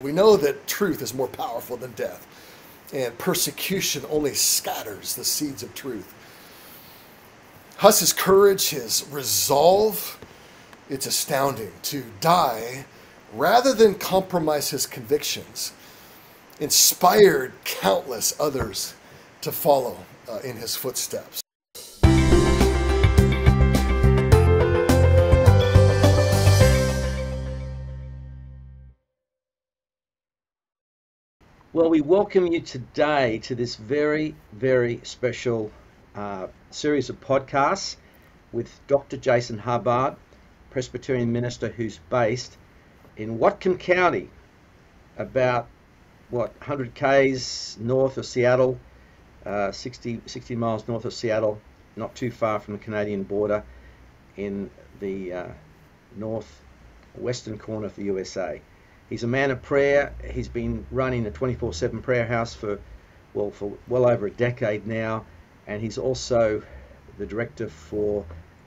We know that truth is more powerful than death, and persecution only scatters the seeds of truth. Huss's courage, his resolve, it's astounding to die rather than compromise his convictions, inspired countless others to follow uh, in his footsteps. Well, we welcome you today to this very, very special uh, series of podcasts with Dr. Jason Hubbard, Presbyterian minister who's based in Whatcom County, about what 100 k's north of Seattle, uh, 60, 60 miles north of Seattle, not too far from the Canadian border, in the uh, north western corner of the USA. He's a man of prayer. He's been running a 24/7 prayer house for well for well over a decade now, and he's also the director for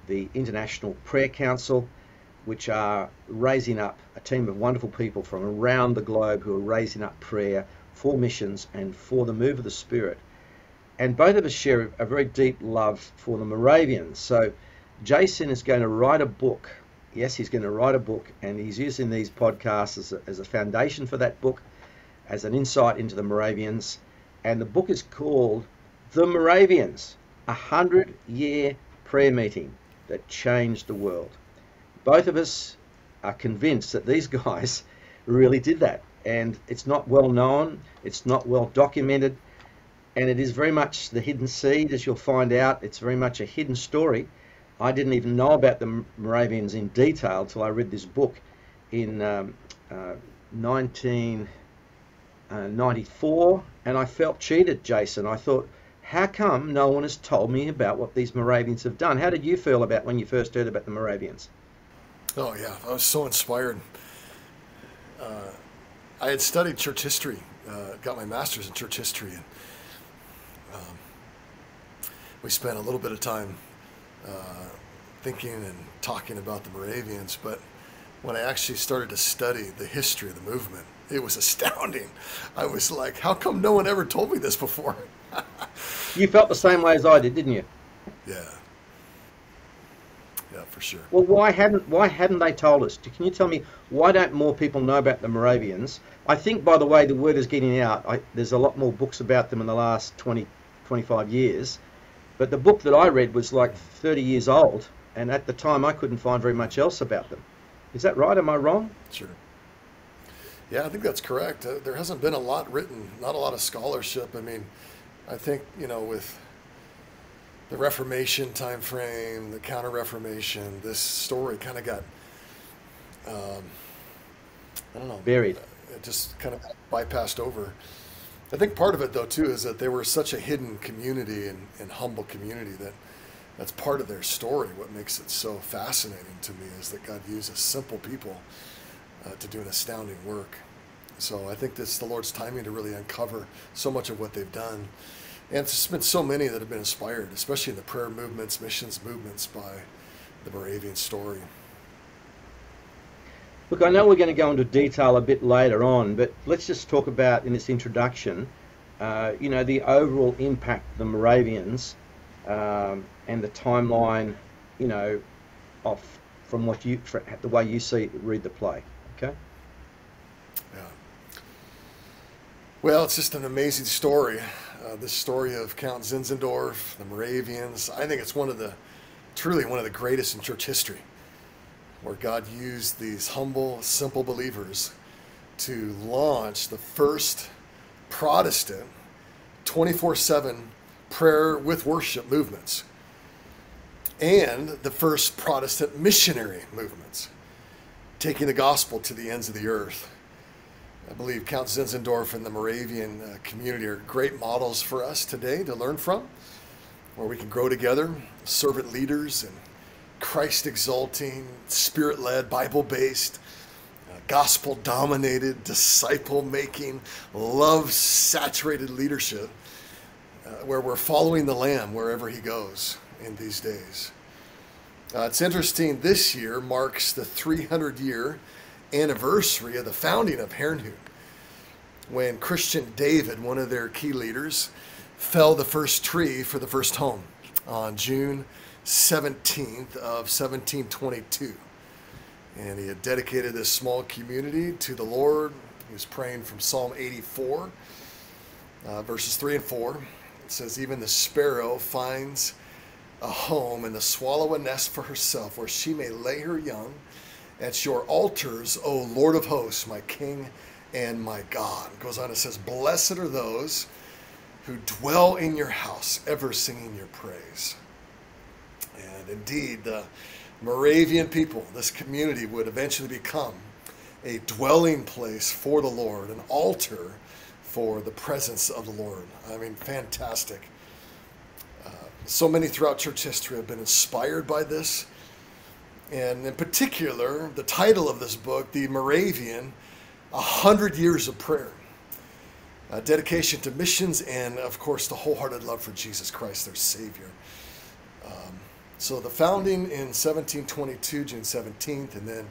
the International Prayer Council, which are raising up a team of wonderful people from around the globe who are raising up prayer for missions and for the move of the Spirit. And both of us share a very deep love for the Moravians. So Jason is going to write a book yes, he's going to write a book, and he's using these podcasts as a, as a foundation for that book, as an insight into the Moravians. And the book is called The Moravians A Hundred Year Prayer Meeting That Changed the World. Both of us are convinced that these guys really did that. And it's not well known, it's not well documented, and it is very much the hidden seed, as you'll find out. It's very much a hidden story I didn't even know about the Moravians in detail till I read this book in um, uh, 1994, uh, and I felt cheated, Jason. I thought, how come no one has told me about what these Moravians have done? How did you feel about when you first heard about the Moravians? Oh yeah, I was so inspired. Uh, I had studied church history, uh, got my master's in church history, and um, we spent a little bit of time uh, thinking and talking about the Moravians, but when I actually started to study the history of the movement, it was astounding. I was like, how come no one ever told me this before? you felt the same way as I did, didn't you? Yeah. Yeah, for sure. Well, why hadn't why hadn't they told us? Can you tell me why don't more people know about the Moravians? I think, by the way, the word is getting out. I, there's a lot more books about them in the last 20, 25 years. But the book that I read was like 30 years old, and at the time I couldn't find very much else about them. Is that right? Am I wrong? Sure. Yeah, I think that's correct. Uh, there hasn't been a lot written, not a lot of scholarship. I mean, I think you know with the Reformation time frame, the Counter Reformation, this story kind of got, um, I don't know, buried. It just kind of bypassed over. I think part of it, though, too, is that they were such a hidden community and, and humble community that that's part of their story. What makes it so fascinating to me is that God uses simple people uh, to do an astounding work. So I think it's the Lord's timing to really uncover so much of what they've done. And there's been so many that have been inspired, especially in the prayer movements, missions movements, by the Moravian story. Look, I know we're going to go into detail a bit later on, but let's just talk about in this introduction, uh, you know, the overall impact of the Moravians um, and the timeline, you know, off from what you, the way you see read the play. Okay. Yeah. Well, it's just an amazing story. Uh, this story of Count Zinzendorf, the Moravians. I think it's one of the, truly one of the greatest in church history where God used these humble, simple believers to launch the first Protestant 24 7 prayer with worship movements and the first Protestant missionary movements, taking the gospel to the ends of the earth. I believe Count Zinzendorf and the Moravian uh, community are great models for us today to learn from, where we can grow together, servant leaders, and Christ exalting, spirit led, Bible based, uh, gospel dominated, disciple making, love saturated leadership uh, where we're following the Lamb wherever he goes in these days. Uh, it's interesting, this year marks the 300 year anniversary of the founding of Herrnhut. when Christian David, one of their key leaders, felled the first tree for the first home on June 17th of 1722. And he had dedicated this small community to the Lord. He was praying from Psalm 84, uh, verses 3 and 4. It says, Even the sparrow finds a home and the swallow a nest for herself where she may lay her young at your altars, O Lord of hosts, my King and my God. It goes on, it says, Blessed are those who dwell in your house, ever singing your praise. Indeed, the Moravian people, this community, would eventually become a dwelling place for the Lord, an altar for the presence of the Lord. I mean, fantastic. Uh, so many throughout church history have been inspired by this. And in particular, the title of this book, The Moravian, A Hundred Years of Prayer. Dedication to missions and, of course, the wholehearted love for Jesus Christ, their Savior. Um, so the founding in 1722, June 17th, and then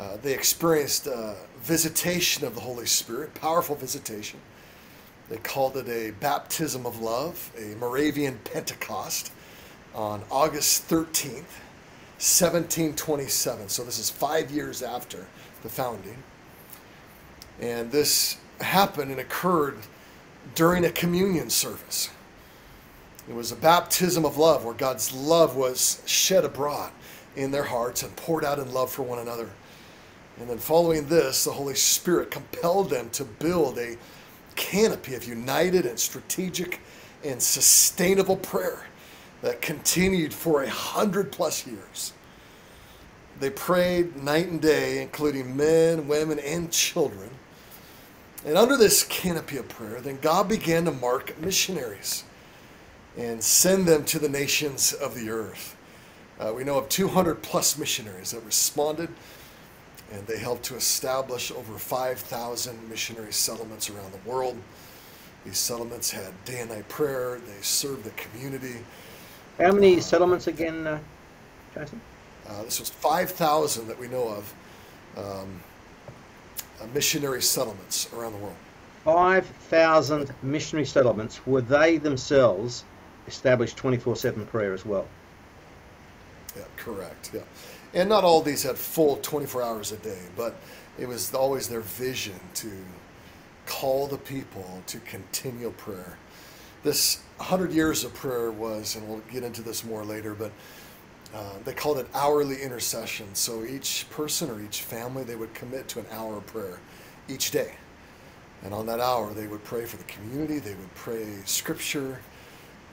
uh, they experienced uh, visitation of the Holy Spirit, powerful visitation. They called it a baptism of love, a Moravian Pentecost on August 13th, 1727. So this is five years after the founding. And this happened and occurred during a communion service. It was a baptism of love where God's love was shed abroad in their hearts and poured out in love for one another. And then following this, the Holy Spirit compelled them to build a canopy of united and strategic and sustainable prayer that continued for a hundred plus years. They prayed night and day, including men, women, and children. And under this canopy of prayer, then God began to mark missionaries and send them to the nations of the earth. Uh, we know of 200 plus missionaries that responded, and they helped to establish over 5,000 missionary settlements around the world. These settlements had day and night prayer, they served the community. How many settlements again, uh, Jason? Uh, this was 5,000 that we know of um, uh, missionary settlements around the world. 5,000 missionary settlements. Were they themselves established 24 7 prayer as well? Yeah, correct. Yeah. And not all these had full 24 hours a day, but it was always their vision to call the people to continual prayer. This 100 years of prayer was, and we'll get into this more later, but uh, they called it hourly intercession. So each person or each family, they would commit to an hour of prayer each day. And on that hour, they would pray for the community, they would pray scripture,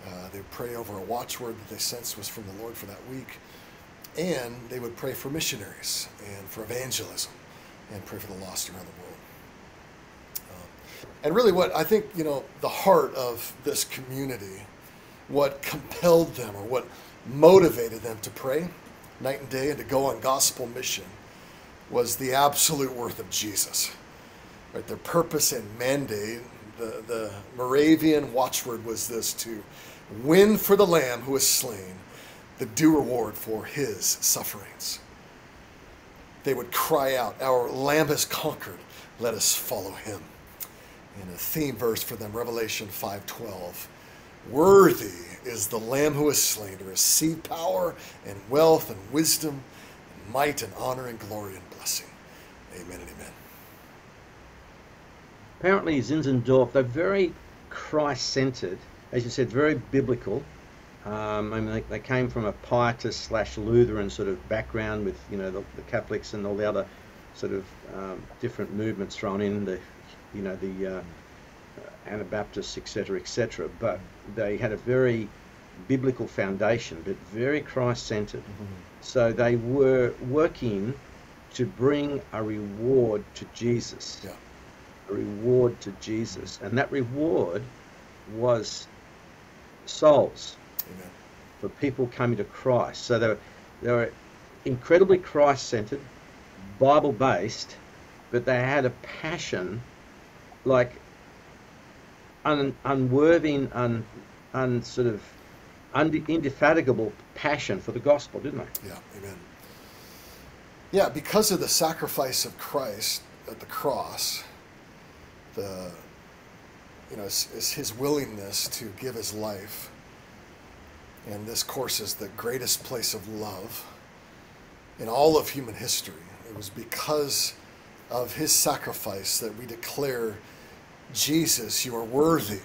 uh, they would pray over a watchword that they sensed was from the Lord for that week. And they would pray for missionaries and for evangelism and pray for the lost around the world. Um, and really, what I think, you know, the heart of this community, what compelled them or what motivated them to pray night and day and to go on gospel mission was the absolute worth of Jesus. Right, their purpose and mandate, the, the Moravian watchword was this to win for the Lamb who is slain the due reward for his sufferings. They would cry out, Our Lamb has conquered, let us follow him. And a theme verse for them, Revelation 5:12. Worthy is the Lamb who was slain to receive power and wealth and wisdom and might and honor and glory and blessing. Amen and amen. Apparently, Zinzendorf, they're very Christ centered, as you said, very biblical. Um, I mean, they, they, came from a pietist slash Lutheran sort of background with, you know, the, the Catholics and all the other sort of um, different movements thrown in, the, you know, the uh, Anabaptists, etc., etc. But they had a very biblical foundation, but very Christ-centered. Mm-hmm. So they were working to bring a reward to Jesus. Yeah. A reward to Jesus, and that reward was souls Amen. for people coming to Christ. So they were, they were incredibly Christ-centered, Bible-based, but they had a passion like un, unworthy, un, un sort of indefatigable passion for the gospel, didn't they? Yeah, amen. Yeah, because of the sacrifice of Christ at the cross, the you know is, is his willingness to give his life. And this course is the greatest place of love in all of human history. It was because of his sacrifice that we declare, Jesus, you are worthy.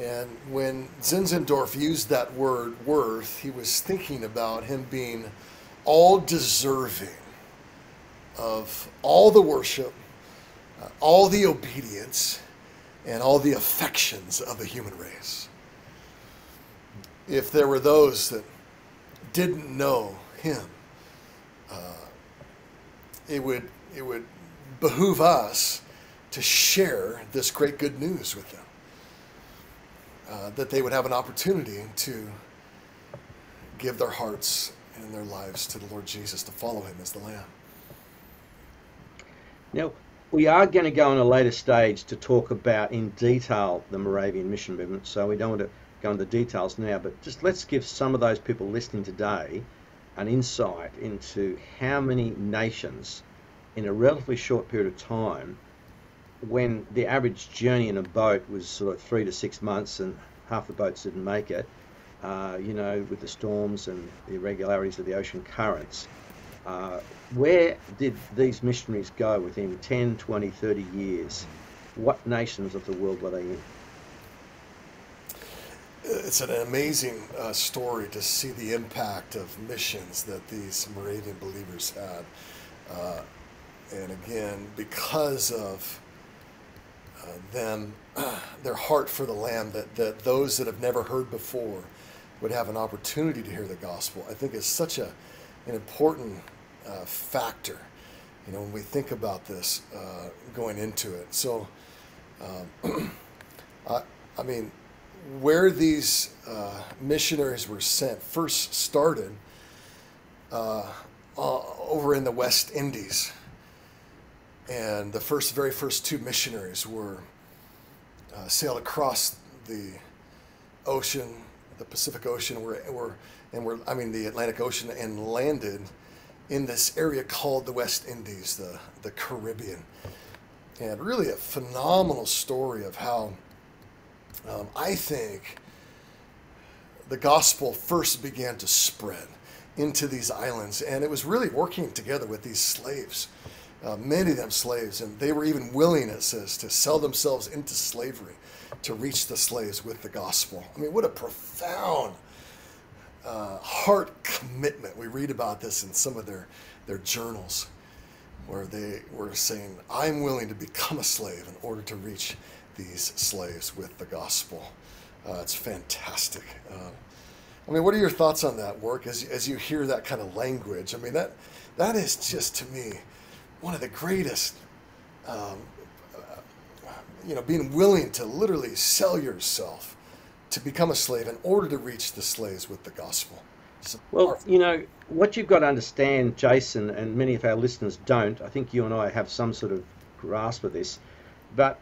And when Zinzendorf used that word worth, he was thinking about him being all deserving of all the worship, uh, all the obedience, and all the affections of the human race. If there were those that didn't know him, uh, it would it would behoove us to share this great good news with them. Uh, that they would have an opportunity to give their hearts and their lives to the Lord Jesus to follow him as the Lamb. Now, we are going to go on a later stage to talk about in detail the Moravian mission movement, so we don't want to go into details now, but just let's give some of those people listening today an insight into how many nations in a relatively short period of time when the average journey in a boat was sort of three to six months and half the boats didn't make it, uh, you know, with the storms and the irregularities of the ocean currents, uh, where did these missionaries go within 10, 20, 30 years? What nations of the world were they in? It's an amazing uh, story to see the impact of missions that these Moravian believers had. Uh, and again, because of uh, them, their heart for the Lamb, that, that those that have never heard before would have an opportunity to hear the gospel, I think is such a, an important uh, factor, you know, when we think about this uh, going into it. So, um, I, I mean, where these uh, missionaries were sent first started uh, over in the West Indies. And the first, very first two missionaries were uh, sailed across the ocean, the Pacific Ocean, were, were, and were, I mean, the Atlantic Ocean, and landed in this area called the West Indies, the, the Caribbean. And really a phenomenal story of how um, I think the gospel first began to spread into these islands, and it was really working together with these slaves, uh, many of them slaves, and they were even willing, it says, to sell themselves into slavery to reach the slaves with the gospel. I mean, what a profound uh, heart commitment. We read about this in some of their, their journals where they were saying, I'm willing to become a slave in order to reach these slaves with the gospel. Uh, it's fantastic. Uh, I mean, what are your thoughts on that work as, as you hear that kind of language? I mean, that that is just to me one of the greatest. Um, uh, you know, being willing to literally sell yourself to become a slave in order to reach the slaves with the gospel. well, you know, what you've got to understand, Jason, and many of our listeners don't, I think you and I have some sort of grasp of this, but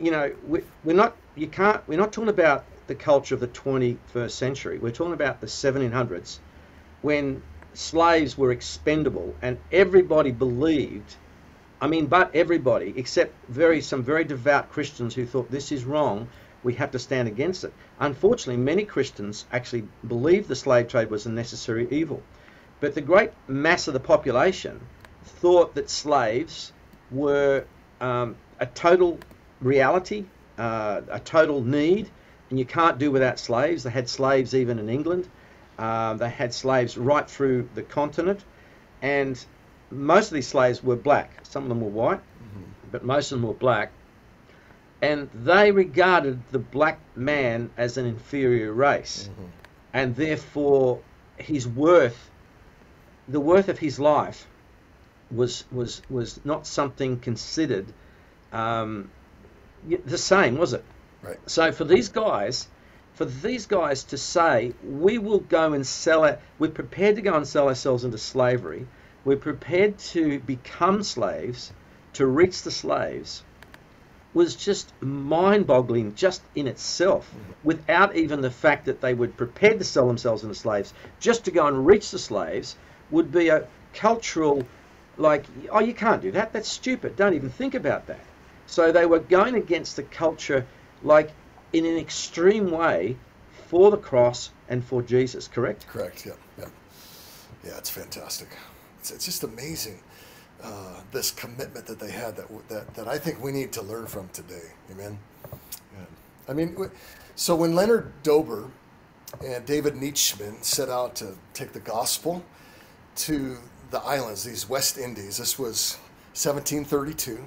you know, we, we're not, you can't, we're not talking about the culture of the 21st century. We're talking about the 1700s when slaves were expendable and everybody believed, I mean, but everybody, except very, some very devout Christians who thought this is wrong, we have to stand against it. Unfortunately, many Christians actually believed the slave trade was a necessary evil. But the great mass of the population thought that slaves were um, a total reality, uh, a total need, and you can't do without slaves. They had slaves even in England. Uh, they had slaves right through the continent, and most of these slaves were black. Some of them were white, mm-hmm. but most of them were black. And they regarded the black man as an inferior race, mm-hmm. and therefore his worth, the worth of his life, was was was not something considered um, the same, was it? Right. So for these guys, for these guys to say, we will go and sell it, we're prepared to go and sell ourselves into slavery, we're prepared to become slaves, to reach the slaves, was just mind boggling just in itself, without even the fact that they were prepared to sell themselves into slaves, just to go and reach the slaves would be a cultural, like, oh, you can't do that, that's stupid, don't even think about that. So they were going against the culture, like in an extreme way, for the cross and for Jesus. Correct? Correct. Yeah. Yeah. Yeah. It's fantastic. It's, it's just amazing. Uh, this commitment that they had that, that that I think we need to learn from today. Amen. Yeah. I mean, so when Leonard Dober and David Nitschmann set out to take the gospel to the islands, these West Indies, this was 1732.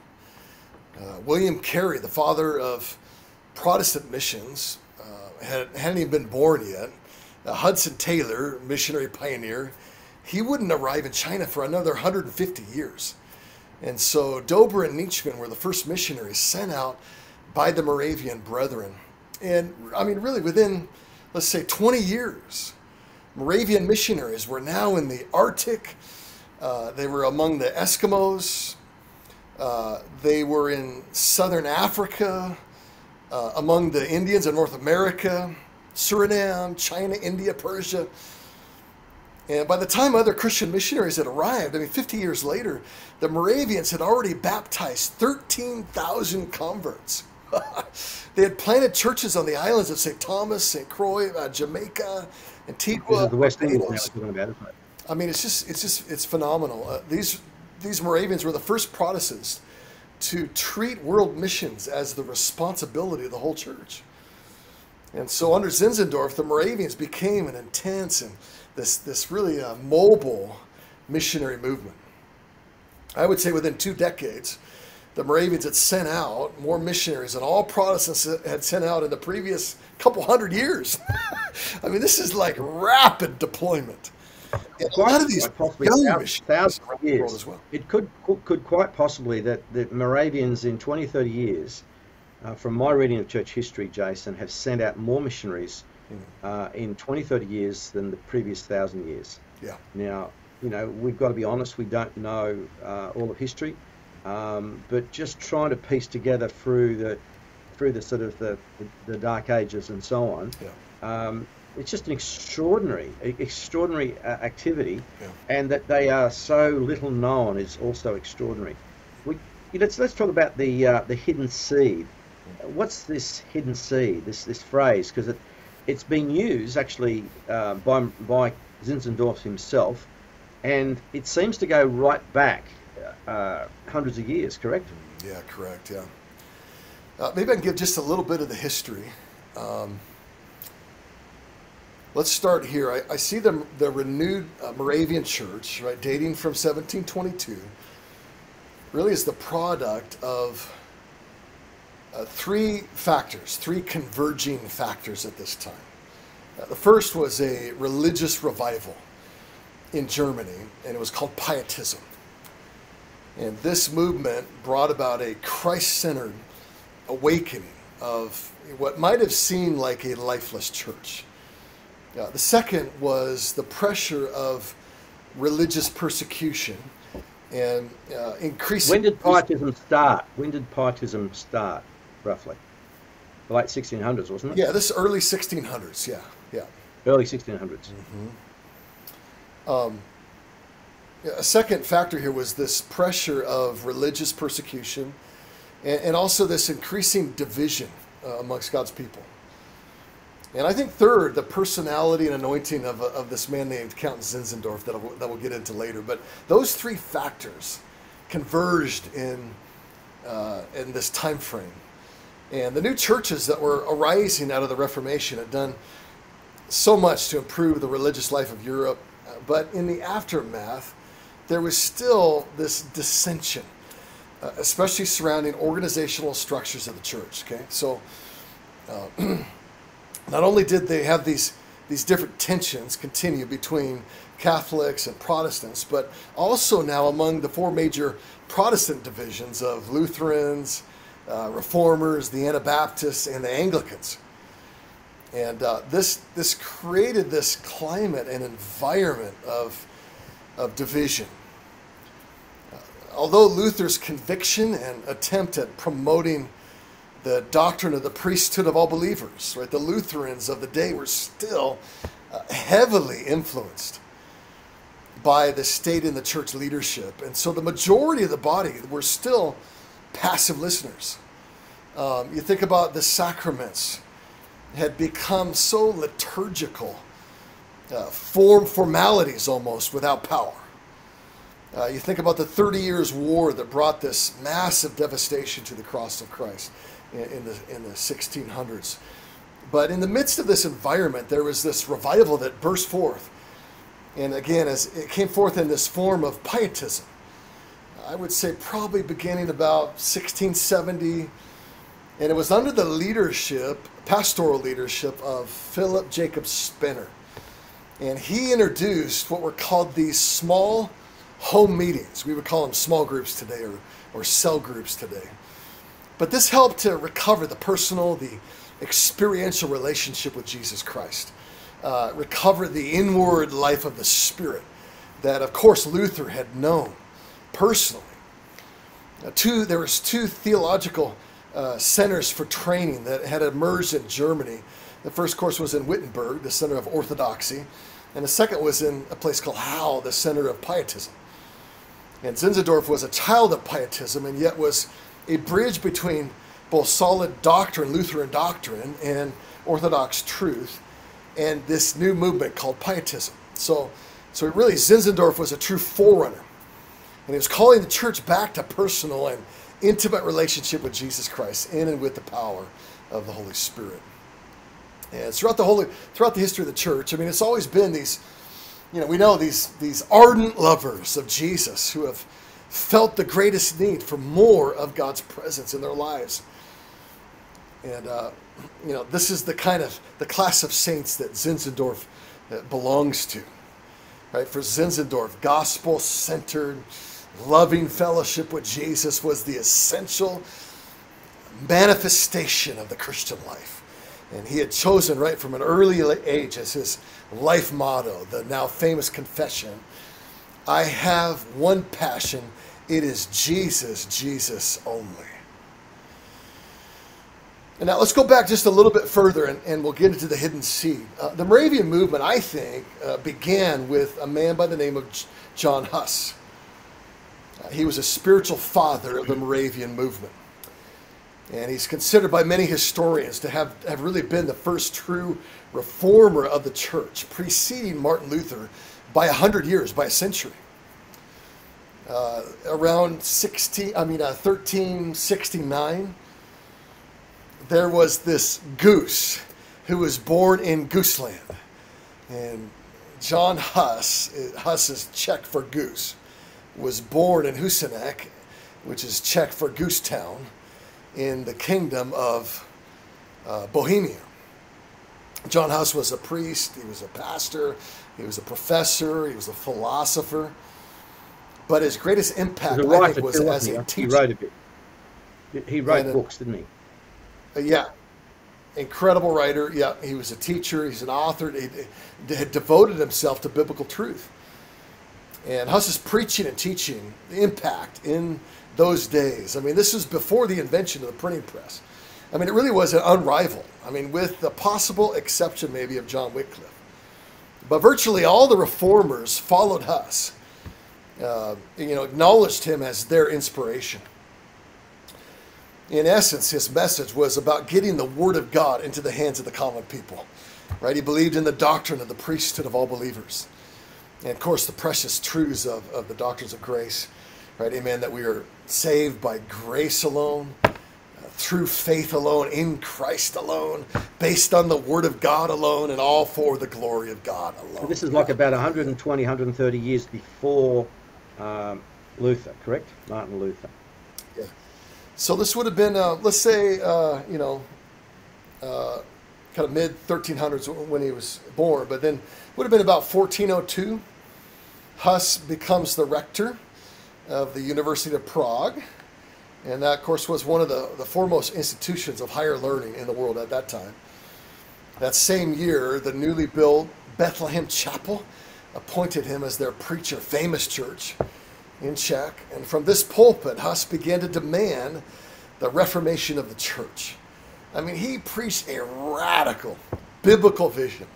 Uh, William Carey, the father of Protestant missions, uh, had, hadn't even been born yet. Uh, Hudson Taylor, missionary pioneer, he wouldn't arrive in China for another 150 years. And so Dober and Nitschmann were the first missionaries sent out by the Moravian Brethren. And I mean, really, within, let's say, 20 years, Moravian missionaries were now in the Arctic. Uh, they were among the Eskimos. Uh, they were in southern Africa, uh, among the Indians of North America, Suriname, China, India, Persia. And by the time other Christian missionaries had arrived, I mean, 50 years later, the Moravians had already baptized 13,000 converts. they had planted churches on the islands of St. Thomas, St. Croix, uh, Jamaica, Antigua. the West Indies I mean, it's just, it's just, it's phenomenal. Uh, these, these Moravians were the first Protestants to treat world missions as the responsibility of the whole church. And so under Zinzendorf, the Moravians became an intense and this, this really uh, mobile missionary movement. I would say within two decades, the Moravians had sent out more missionaries than all Protestants had sent out in the previous couple hundred years. I mean, this is like rapid deployment. And a lot of these young thousands of years. As well. It could could quite possibly that the Moravians in 20, 30 years, uh, from my reading of church history, Jason, have sent out more missionaries uh, in 20, 30 years than the previous thousand years. Yeah. Now, you know, we've got to be honest, we don't know uh, all of history, um, but just trying to piece together through the through the sort of the, the, the dark ages and so on. Yeah. Um, it's just an extraordinary, extraordinary uh, activity, yeah. and that they are so little known is also extraordinary. We, let's let's talk about the uh, the hidden seed. What's this hidden seed? This this phrase because it it's been used actually uh, by, by Zinzendorf himself, and it seems to go right back uh, hundreds of years, correct? Yeah, correct, yeah. Uh, maybe I can give just a little bit of the history. Um, let's start here. I, I, see the, the renewed uh, Moravian church, right, dating from 1722, really is the product of uh, three factors, three converging factors at this time. Uh, the first was a religious revival in Germany, and it was called Pietism. And this movement brought about a Christ centered awakening of what might have seemed like a lifeless church. Uh, the second was the pressure of religious persecution and uh, increasing. When did Pietism start? When did Pietism start? roughly. The late 1600s, wasn't it? Yeah, this early 1600s. Yeah, yeah. Early 1600s. Mm-hmm. Um, a second factor here was this pressure of religious persecution and, and also this increasing division uh, amongst God's people. And I think third, the personality and anointing of, of this man named Count Zinzendorf that, that we'll get into later. But those three factors converged in, uh, in this time frame. And the new churches that were arising out of the Reformation had done so much to improve the religious life of Europe. But in the aftermath, there was still this dissension, uh, especially surrounding organizational structures of the church. Okay, so uh, not only did they have these these different tensions continue between Catholics and Protestants, but also now among the four major Protestant divisions of Lutherans, uh, reformers, the Anabaptists, and the Anglicans. And uh, this, this created this climate and environment of, of division. Uh, although Luther's conviction and attempt at promoting the doctrine of the priesthood of all believers, right, the Lutherans of the day were still uh, heavily influenced by the state and the church leadership. And so the majority of the body were still passive listeners. Um, you think about the sacraments had become so liturgical, uh, form formalities almost without power. Uh, you think about the 30 years war that brought this massive devastation to the cross of Christ in, the in the 1600s. But in the midst of this environment, there was this revival that burst forth, and again, as it came forth in this form of pietism. I would say probably beginning about 1670, and it was under the leadership, pastoral leadership of Philip Jacob Spener. And he introduced what were called these small home meetings. We would call them small groups today or, or cell groups today. But this helped to recover the personal, the experiential relationship with Jesus Christ, uh, recover the inward life of the Spirit that, of course, Luther had known personally. Uh, two, there was two theological uh, centers for training that had emerged in Germany. The first course was in Wittenberg, the center of orthodoxy, and the second was in a place called Halle, the center of pietism. And Zinzendorf was a child of pietism and yet was a bridge between both solid doctrine, Lutheran doctrine, and Orthodox truth, and this new movement called pietism. So, so really, Zinzendorf was a true forerunner and he was calling the church back to personal and intimate relationship with Jesus Christ in and with the power of the Holy Spirit. And throughout the holy throughout the history of the church, I mean, it's always been these, you know, we know these these ardent lovers of Jesus who have felt the greatest need for more of God's presence in their lives. And uh, you know, this is the kind of the class of saints that Zinzendorf uh, belongs to. Right? For Zinzendorf, gospel-centered, loving fellowship with Jesus was the essential manifestation of the Christian life. And he had chosen right from an early age as his life motto, the now famous confession I have one passion, it is Jesus, Jesus only. And now let's go back just a little bit further and, and we'll get into the hidden seed. Uh, the Moravian movement, I think, uh, began with a man by the name of John Huss. He was a spiritual father of the Moravian movement. And he's considered by many historians to have, have really been the first true reformer of the church, preceding Martin Luther by a hundred years, by a century. Uh, around 16, I mean, uh, 1369, there was this goose who was born in Gooseland. And John Huss, Huss is Czech for goose was born in Husinec, which is Czech for Goose Town, in the kingdom of uh, Bohemia. John Huss was a priest, he was a pastor, he was a professor, he was a philosopher. But his greatest impact, I think, was as a teacher. He wrote a bit. He wrote and, books, didn't he? Uh, yeah, incredible writer. Yeah, he was a teacher. He's an author. He, he had devoted himself to biblical truth. And Huss's preaching and teaching, the impact in those days. I mean, this was before the invention of the printing press. I mean, it really was an unrivaled. I mean, with the possible exception maybe of John Wycliffe. But virtually all the reformers followed Huss, uh, you know, acknowledged him as their inspiration. In essence, his message was about getting the Word of God into the hands of the common people. Right? He believed in the doctrine of the priesthood of all believers and of course the precious truths of, of the doctrines of grace right amen that we are saved by grace alone uh, through faith alone in christ alone based on the word of god alone and all for the glory of god alone this is like about 120 130 years before um, luther correct martin luther yeah so this would have been uh, let's say uh, you know uh, kind of mid 1300s when he was born but then would have been about 1402 Huss becomes the rector of the University of Prague. And that, of course, was one of the, the foremost institutions of higher learning in the world at that time. That same year, the newly built Bethlehem Chapel appointed him as their preacher, famous church in Czech. And from this pulpit, Huss began to demand the reformation of the church. I mean, he preached a radical biblical vision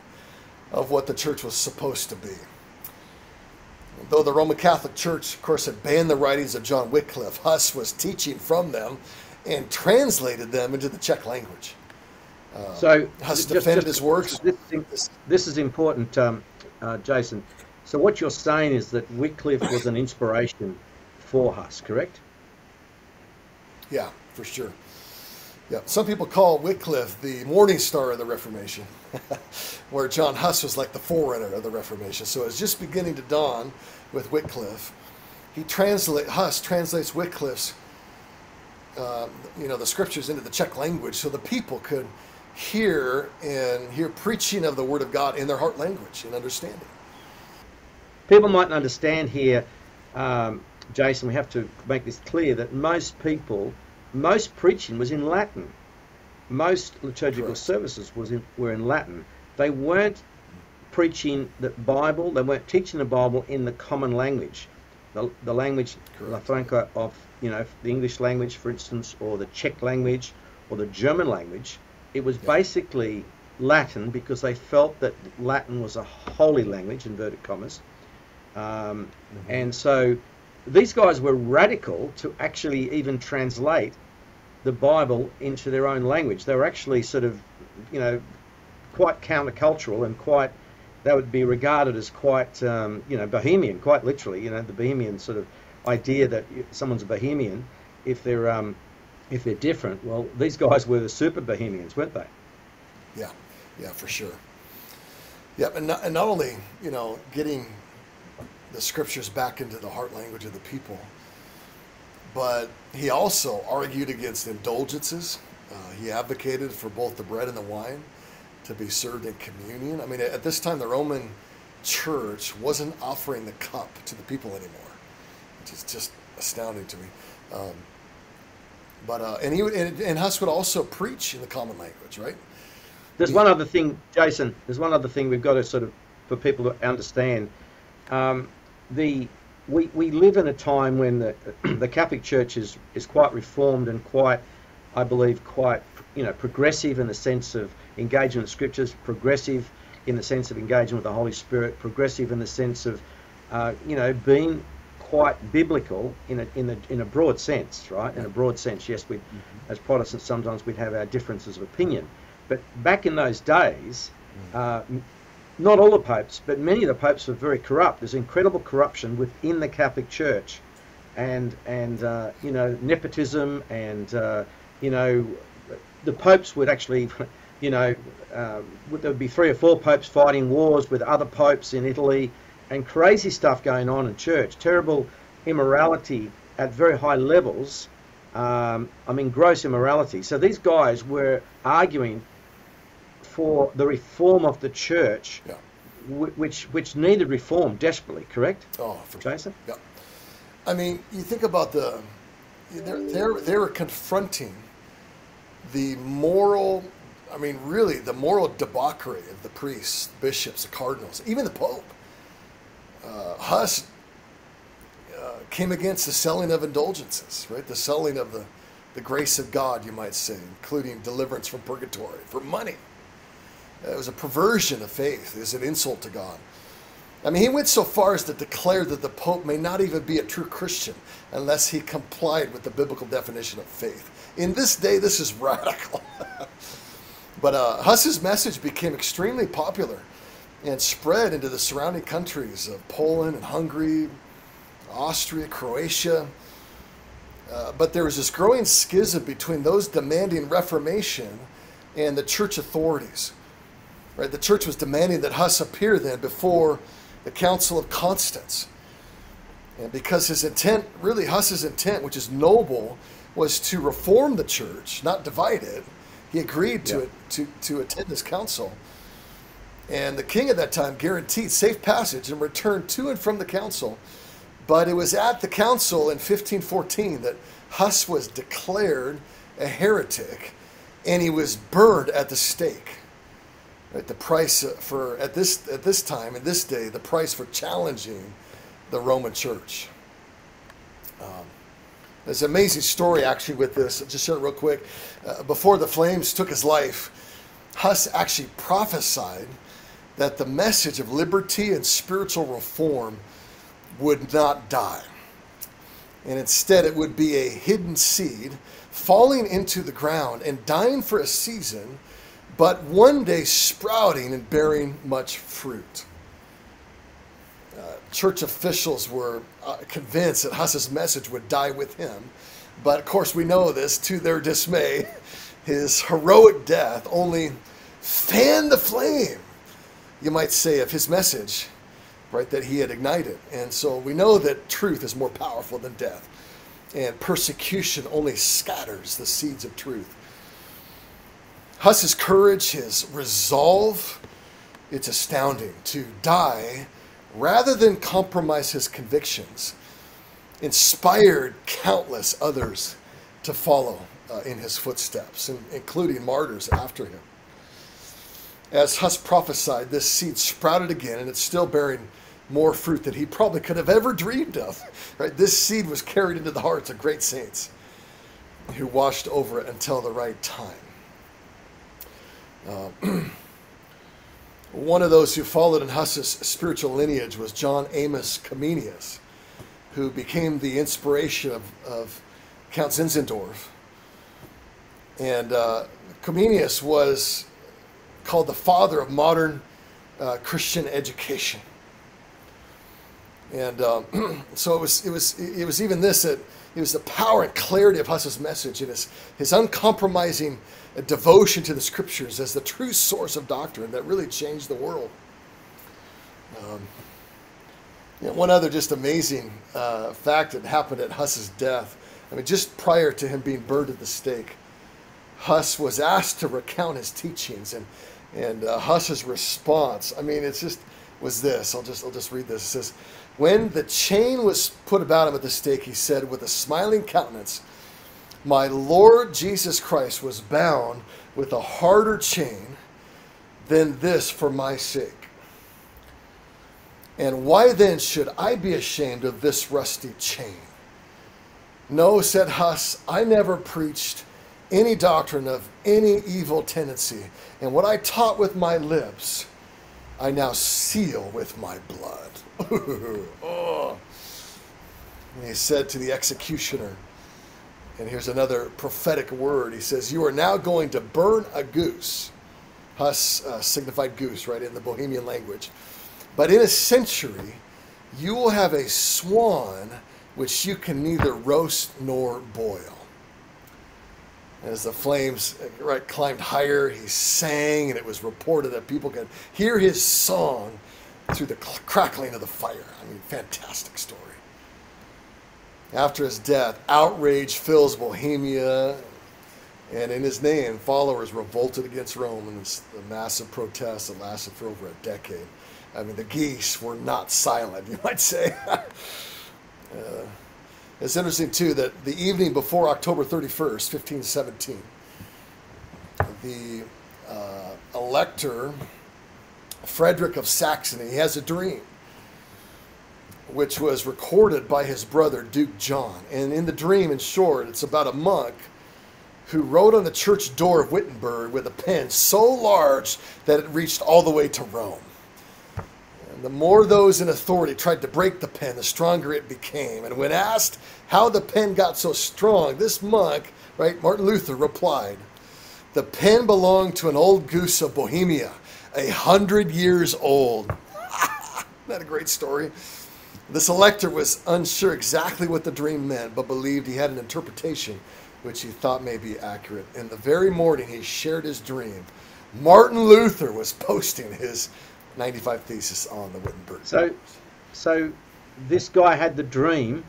of what the church was supposed to be. Though the Roman Catholic Church, of course, had banned the writings of John Wycliffe, Huss was teaching from them and translated them into the Czech language. Uh, so, Huss defended just, his works. This, this is important, um, uh, Jason. So, what you're saying is that Wycliffe was an inspiration for Huss, correct? Yeah, for sure. Yeah, some people call Wycliffe the morning star of the Reformation, where John Huss was like the forerunner of the Reformation. So it's just beginning to dawn with Wycliffe. He translate Huss translates Wycliffe's, uh, you know, the scriptures into the Czech language, so the people could hear and hear preaching of the Word of God in their heart language and understanding. People mightn't understand here, um, Jason. We have to make this clear that most people most preaching was in Latin. Most liturgical Correct. services was in, were in Latin. They weren't preaching the Bible. They weren't teaching the Bible in the common language, the, the language Correct. La Franca of you know the English language, for instance, or the Czech language, or the German language. It was yeah. basically Latin because they felt that Latin was a holy language, inverted commas. Um, mm-hmm. And so these guys were radical to actually even translate the Bible into their own language. They were actually sort of, you know, quite countercultural and quite, they would be regarded as quite, um, you know, bohemian, quite literally, you know, the bohemian sort of idea that someone's a bohemian if they're, um, if they're different. Well, these guys were the super bohemians, weren't they? Yeah, yeah, for sure. Yeah, and not, and not only, you know, getting the scriptures back into the heart language of the people, but he also argued against indulgences. Uh, he advocated for both the bread and the wine to be served in communion. I mean, at this time, the Roman church wasn't offering the cup to the people anymore, which is just astounding to me. Um, but uh, and he would, and, and Huss would also preach in the common language, right? There's he, one other thing, Jason. There's one other thing we've got to sort of for people to understand. Um, the we, we live in a time when the, the Catholic Church is, is quite reformed and quite, I believe, quite you know progressive in the sense of engagement with scriptures, progressive in the sense of engagement with the Holy Spirit, progressive in the sense of uh, you know being quite biblical in a in a in a broad sense, right? In a broad sense, yes, we mm-hmm. as Protestants sometimes we'd have our differences of opinion, but back in those days. Mm. Uh, not all the popes, but many of the popes were very corrupt. There's incredible corruption within the Catholic Church, and and uh, you know nepotism, and uh, you know the popes would actually, you know, uh, there would be three or four popes fighting wars with other popes in Italy, and crazy stuff going on in church. Terrible immorality at very high levels. Um, I mean, gross immorality. So these guys were arguing for the reform of the church, yeah. which which needed reform desperately. Correct? Oh, for Jason. Yeah. I mean, you think about the they're they're they were confronting the moral. I mean, really, the moral debauchery of the priests, bishops, the cardinals, even the Pope. Huss uh, came against the selling of indulgences, right? The selling of the, the grace of God, you might say, including deliverance from purgatory for money. It was a perversion of faith. It was an insult to God. I mean, he went so far as to declare that the Pope may not even be a true Christian unless he complied with the biblical definition of faith. In this day, this is radical. but uh, Huss's message became extremely popular and spread into the surrounding countries of Poland and Hungary, Austria, Croatia. Uh, but there was this growing schism between those demanding reformation and the church authorities. Right? The church was demanding that Huss appear then before the Council of Constance. And because his intent, really Huss's intent, which is noble, was to reform the church, not divide it, he agreed to, yeah. it, to, to attend this council. And the king at that time guaranteed safe passage and return to and from the council. But it was at the council in 1514 that Huss was declared a heretic and he was burned at the stake. Right, the price for at this at this time in this day, the price for challenging the Roman Church. Um, there's an amazing story actually with this. I'll just share it real quick. Uh, before the flames took his life, Huss actually prophesied that the message of liberty and spiritual reform would not die. And instead, it would be a hidden seed falling into the ground and dying for a season, but one day sprouting and bearing much fruit. Uh, church officials were uh, convinced that Huss's message would die with him, but of course, we know this to their dismay. His heroic death only fanned the flame, you might say, of his message right, that he had ignited. And so we know that truth is more powerful than death. And persecution only scatters the seeds of truth. Huss's courage, his resolve, it's astounding to die rather than compromise his convictions, inspired countless others to follow uh, in his footsteps, including martyrs after him. As Huss prophesied, this seed sprouted again, and it's still bearing more fruit than he probably could have ever dreamed of. Right? This seed was carried into the hearts of great saints who watched over it until the right time. Uh, one of those who followed in Huss's spiritual lineage was John Amos Comenius, who became the inspiration of, of Count Zinzendorf. And uh, Comenius was called the father of modern uh, Christian education. And um, so it was, it was, it was even this that it was the power and clarity of Huss's message and his, his uncompromising devotion to the scriptures as the true source of doctrine that really changed the world. Um, you know, one other just amazing uh, fact that happened at Huss's death. I mean, just prior to him being burned at the stake, Huss was asked to recount his teachings, and and uh, Huss's response. I mean, it's just was this. I'll just I'll just read this. It says, when the chain was put about him at the stake, he said with a smiling countenance, My Lord Jesus Christ was bound with a harder chain than this for my sake. And why then should I be ashamed of this rusty chain? No, said Huss, I never preached any doctrine of any evil tendency. And what I taught with my lips, I now seal with my blood. oh. And he said to the executioner, and here's another prophetic word. He says, You are now going to burn a goose. Huss uh, signified goose, right, in the Bohemian language. But in a century, you will have a swan which you can neither roast nor boil. As the flames right, climbed higher, he sang, and it was reported that people could hear his song through the crackling of the fire. I mean, fantastic story. After his death, outrage fills Bohemia, and in his name, followers revolted against Rome in this massive protest that lasted for over a decade. I mean, the geese were not silent, you might say. uh, it's interesting, too, that the evening before October 31st, 1517, the uh, elector Frederick of Saxony has a dream, which was recorded by his brother, Duke John. And in the dream, in short, it's about a monk who wrote on the church door of Wittenberg with a pen so large that it reached all the way to Rome. The more those in authority tried to break the pen, the stronger it became. And when asked how the pen got so strong, this monk, right, Martin Luther, replied, The pen belonged to an old goose of Bohemia a hundred years old. That a great story? This elector was unsure exactly what the dream meant, but believed he had an interpretation which he thought may be accurate. And the very morning he shared his dream, Martin Luther was posting his 95 thesis on the Wittenberg. So, so this guy had the dream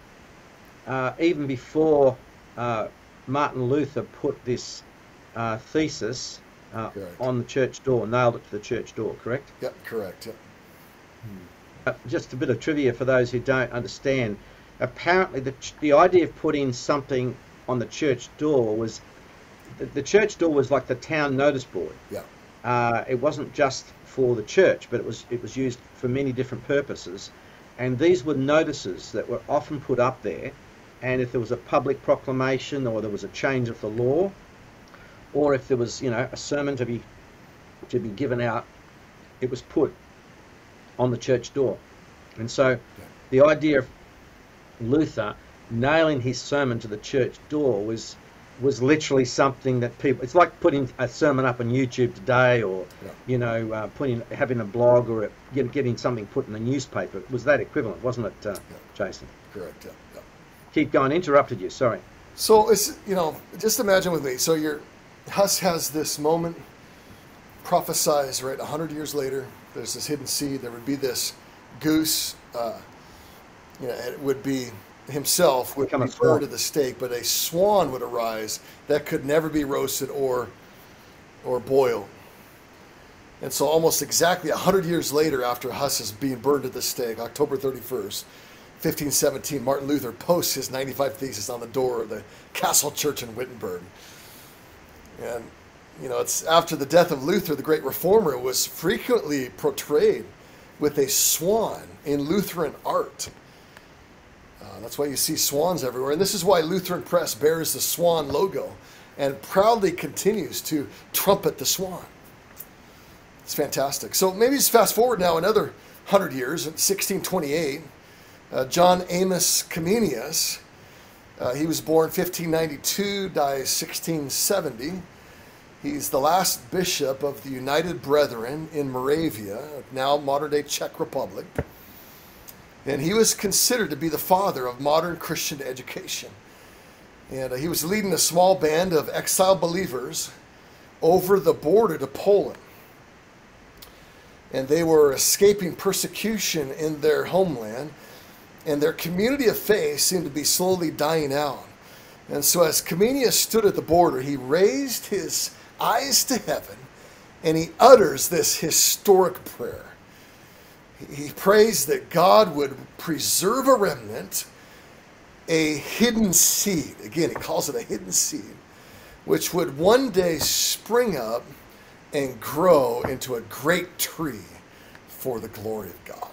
uh, even before uh, Martin Luther put this uh, thesis uh, on the church door, nailed it to the church door, correct? Yep, correct. Yep. Uh, just a bit of trivia for those who don't understand. Apparently, the, the idea of putting something on the church door was the, the church door was like the town notice board. Yeah. Uh, it wasn't just for the church, but it was it was used for many different purposes. And these were notices that were often put up there. And if there was a public proclamation or there was a change of the law, or if there was, you know, a sermon to be to be given out, it was put on the church door. And so the idea of Luther nailing his sermon to the church door was was literally something that people it's like putting a sermon up on youtube today or Yeah. you know uh, putting having a blog or a, get, getting something put in the newspaper it was that equivalent wasn't it uh, jason Correct. Yeah. yeah. keep going interrupted you sorry So it's you know just imagine with me. So your Huss has this moment, prophesies right a hundred years later. There's this hidden seed. There would be this goose. Uh, you know, it would be himself would Become be burned at the stake, but a swan would arise that could never be roasted or or boiled. And so, almost exactly a hundred years later, after Huss is being burned at the stake, October 31st, 1517, Martin Luther posts his 95 Theses on the door of the Castle Church in Wittenberg. And, you know, it's after the death of Luther, the great reformer was frequently portrayed with a swan in Lutheran art. Uh, that's why you see swans everywhere. And this is why Lutheran Press bears the swan logo and proudly continues to trumpet the swan. It's fantastic. So maybe just fast forward now another 100 years, in 1628. Uh, John Amos Comenius, uh, he was born 1592, dies 1670. He's the last bishop of the United Brethren in Moravia, now modern day Czech Republic. And he was considered to be the father of modern Christian education. And uh, he was leading a small band of exiled believers over the border to Poland. And they were escaping persecution in their homeland and their community of faith seemed to be slowly dying out. And so, as Comenius stood at the border, he raised his eyes to heaven and he utters this historic prayer. He prays that God would preserve a remnant, a hidden seed. Again, he calls it a hidden seed, which would one day spring up and grow into a great tree for the glory of God.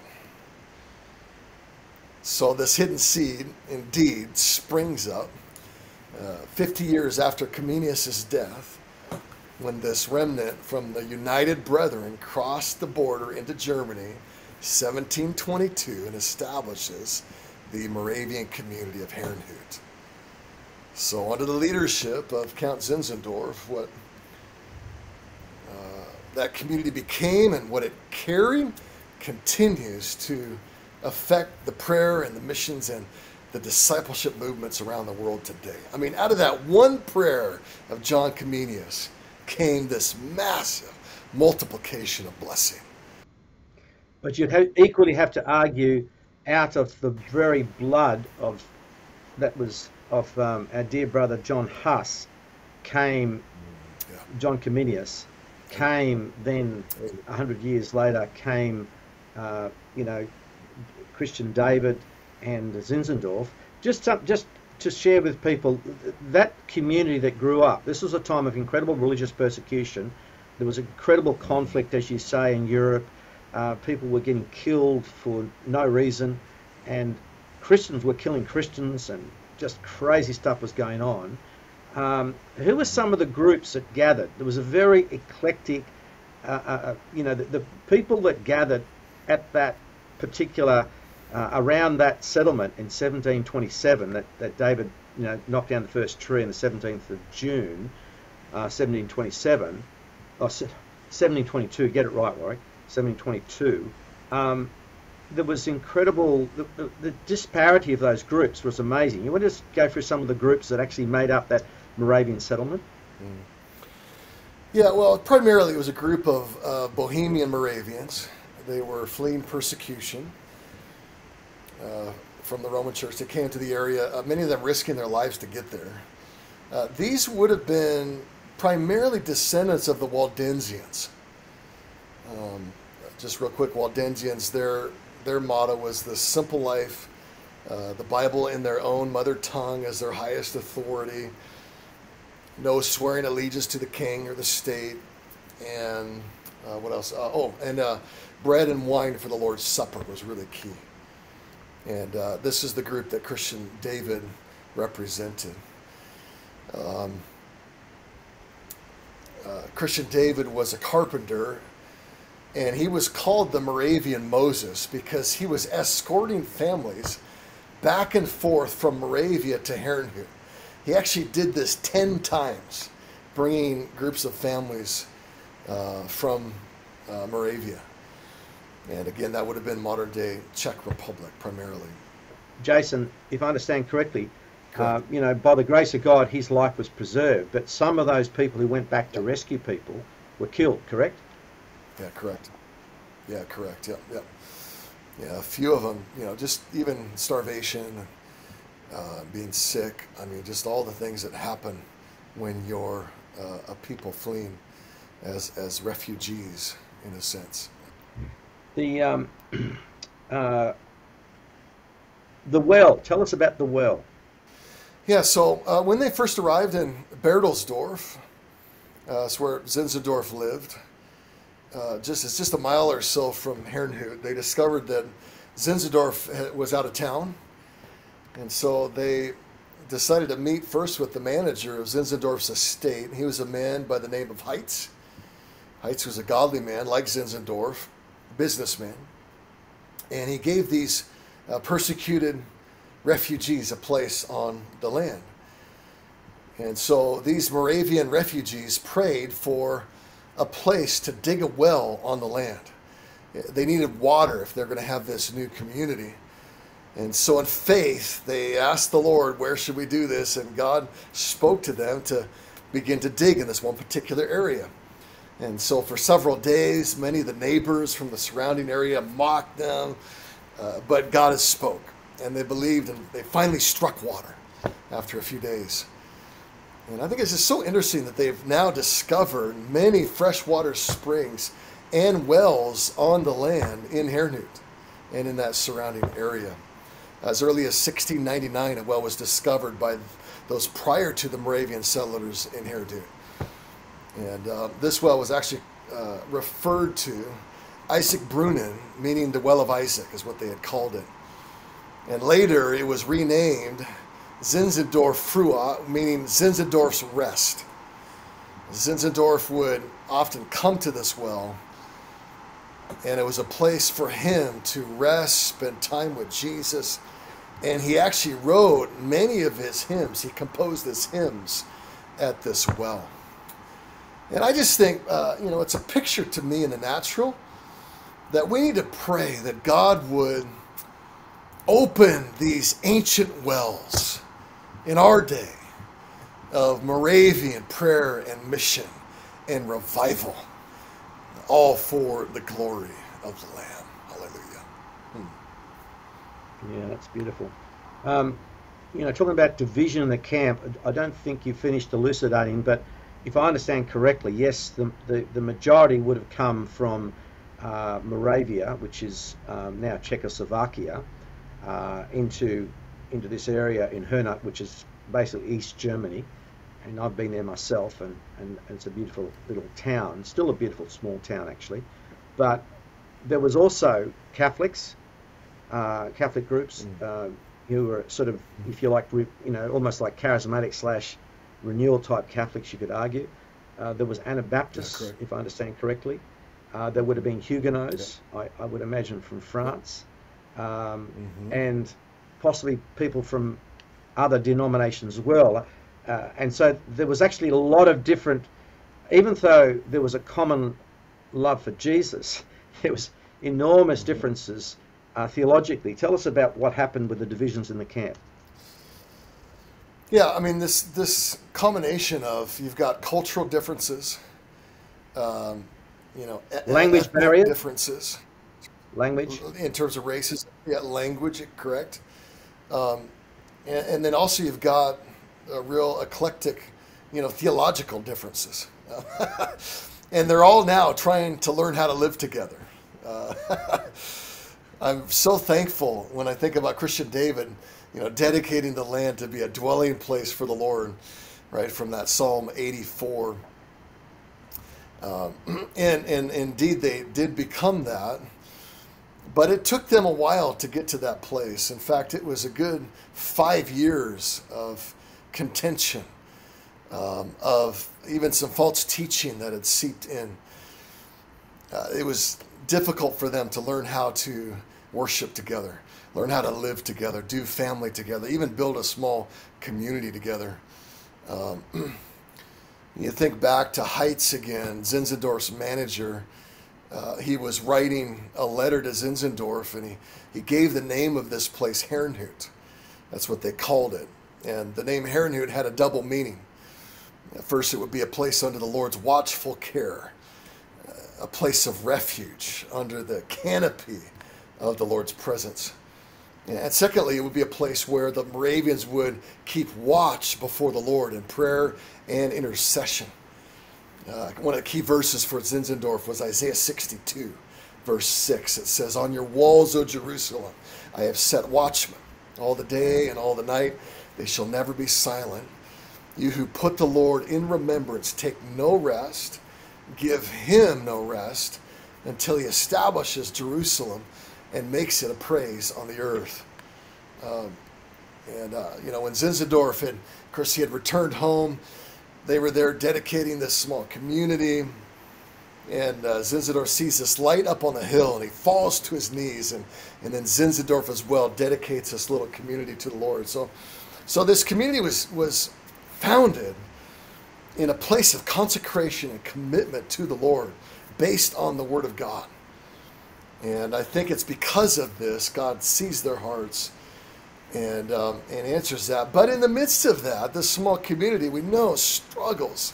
So this hidden seed indeed springs up uh, 50 years after Comenius' death, when this remnant from the United Brethren crossed the border into Germany, 1722, and establishes the Moravian community of Herrnhut. So, under the leadership of Count Zinzendorf, what uh, that community became and what it carried continues to affect the prayer and the missions and the discipleship movements around the world today. I mean, out of that one prayer of John Comenius came this massive multiplication of blessing. But you'd have, equally have to argue out of the very blood of that was of um, our dear brother John Huss came Yeah. John Comenius came then a hundred years later came uh, you know Christian David and Zinzendorf just some, just to share with people that community that grew up this was a time of incredible religious persecution there was incredible conflict as you say in Europe uh, people were getting killed for no reason, and Christians were killing Christians, and just crazy stuff was going on. Um, who were some of the groups that gathered? There was a very eclectic, uh, uh, you know, the, the people that gathered at that particular, uh, around that settlement in 1727 that, that David, you know, knocked down the first tree on the 17th of June, uh, 1727, or 1722, get it right, Warwick. 1722, um, there was incredible, the, the, disparity of those groups was amazing. You want to just go through some of the groups that actually made up that Moravian settlement? Yeah, well, primarily it was a group of uh, Bohemian Moravians. They were fleeing persecution uh, from the Roman Church. They came to the area, uh, many of them risking their lives to get there. Uh, these would have been primarily descendants of the Waldensians. Um, just real quick, Waldensians, their their motto was the simple life, uh, the Bible in their own mother tongue as their highest authority, no swearing allegiance to the king or the state, and uh, what else? Uh, oh, and uh, bread and wine for the Lord's Supper was really key. And uh, this is the group that Christian David represented. Um, uh, Christian David was a carpenter And he was called the Moravian Moses because he was escorting families back and forth from Moravia to Herrnhut. He actually did this 10 times, bringing groups of families uh, from uh, Moravia. And again, that would have been modern day Czech Republic primarily. Jason, if I understand correctly, uh, you know, by the grace of God, his life was preserved, but some of those people who went back to rescue people were killed, correct? Yeah, correct. Yeah, correct. Yeah, yeah. Yeah, a few of them, you know, just even starvation, uh, being sick. I mean, just all the things that happen when you're uh, a people fleeing as, as refugees, in a sense. The, um, uh, the well, tell us about the well. Yeah, so uh, when they first arrived in Berthelsdorf, uh, that's where Zinzendorf lived, uh, just it's just a mile or so from Herrnhut. They discovered that Zinzendorf was out of town, and so they decided to meet first with the manager of Zinzendorf's estate. He was a man by the name of Heitz. Heitz was a godly man, like Zinzendorf, businessman, and he gave these uh, persecuted refugees a place on the land. And so these Moravian refugees prayed for a place to dig a well on the land. They needed water if they're going to have this new community. And so, in faith, they asked the Lord, Where should we do this? And God spoke to them to begin to dig in this one particular area. And so, for several days, many of the neighbors from the surrounding area mocked them, uh, but God has spoke. And they believed, and they finally struck water after a few days. And I think it's just so interesting that they've now discovered many freshwater springs and wells on the land in Herrnhut and in that surrounding area. As early as 1699, a well was discovered by those prior to the Moravian settlers in Herrnhut. And uh, this well was actually uh, referred to Isaac Brunnen, meaning the well of Isaac, is what they had called it. And later it was renamed Zinzendorf Frua, meaning Zinzendorf's rest. Zinzendorf would often come to this well, and it was a place for him to rest, spend time with Jesus. And he actually wrote many of his hymns. He composed his hymns at this well. And I just think, uh, you know, it's a picture to me in the natural that we need to pray that God would open these ancient wells in our day of Moravian prayer and mission and revival, all for the glory of the Lamb. Hallelujah. Hmm. Yeah, that's beautiful. Um, you know, talking about division in the camp, I don't think you finished elucidating, but if I understand correctly, yes, the, the, the majority would have come from uh, Moravia, which is um, now Czechoslovakia, uh, into into this area in Herrnhut, which is basically East Germany. And I've been there myself, and, and, and it's a beautiful little town, still a beautiful small town actually. But there was also Catholics, uh, Catholic groups mm. uh, who were sort of, if you like, you know, almost like charismatic slash renewal type Catholics, you could argue. Uh, there was Anabaptists, if I understand correctly. Uh, there would have been Huguenots, yeah. I, I, would imagine, from France, um, mm-hmm. and possibly people from other denominations as well. Uh, and so there was actually a lot of different, even though there was a common love for Jesus, there was enormous differences uh, theologically. Tell us about what happened with the divisions in the camp. Yeah, I mean this this combination of you've got cultural differences, um, you know, language barrier differences, language in terms of races, yeah, language, correct. Um, and, and, then also you've got a real eclectic, you know, theological differences. and they're all now trying to learn how to live together. Uh, I'm so thankful when I think about Christian David, you know, dedicating the land to be a dwelling place for the Lord, right, from that Psalm 84. Um, and, and indeed, they did become that. But it took them a while to get to that place. In fact, it was a good five years of contention, um, of even some false teaching that had seeped in. uh, it was difficult for them to learn how to worship together, learn how to live together, do family together, even build a small community together. Um, you think back to Heitz again, Zinzendorf's manager. Uh, he was writing a letter to Zinzendorf, and he, he gave the name of this place Herrnhut. That's what they called it. And the name Herrnhut had a double meaning. At first, it would be a place under the Lord's watchful care, a place of refuge under the canopy of the Lord's presence. And secondly, it would be a place where the Moravians would keep watch before the Lord in prayer and intercession. Uh, one of the key verses for Zinzendorf was Isaiah 62, verse 6. It says, On your walls, O Jerusalem, I have set watchmen all the day and all the night. They shall never be silent. You who put the Lord in remembrance, take no rest, give him no rest until he establishes Jerusalem and makes it a praise on the earth. Um, and, uh, you know, when Zinzendorf had, of course, he had returned home, they were there dedicating this small community. And uh, Zinzendorf sees this light up on the hill and he falls to his knees. And, and then Zinzendorf as well dedicates this little community to the Lord. So, so this community was, was founded in a place of consecration and commitment to the Lord based on the Word of God. And I think it's because of this, God sees their hearts and, um, and answers that. But in the midst of that, this small community we know struggles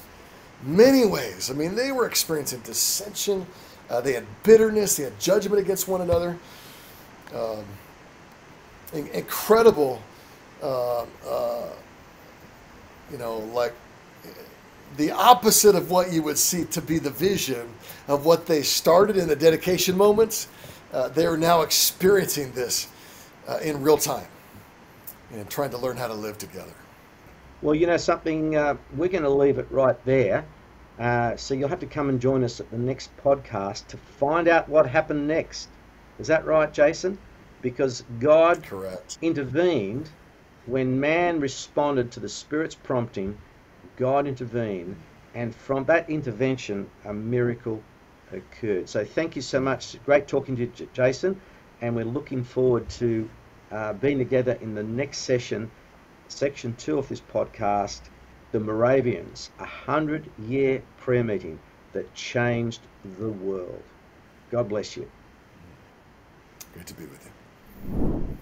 many ways. I mean, they were experiencing dissension, uh, they had bitterness, they had judgment against one another. Um, incredible, uh, uh, you know, like the opposite of what you would see to be the vision of what they started in the dedication moments. Uh, they are now experiencing this uh, in real time and trying to learn how to live together. Well, you know something, uh, we're going to leave it right there. Uh, so you'll have to come and join us at the next podcast to find out what happened next. Is that right, Jason? Because God Correct. intervened when man responded to the Spirit's prompting. God intervened, and from that intervention, a miracle occurred. So thank you so much. Great talking to you, Jason, and we're looking forward to uh, being together in the next session, section two of this podcast, the Moravians, a hundred year prayer meeting that changed the world. God bless you. Great to be with you.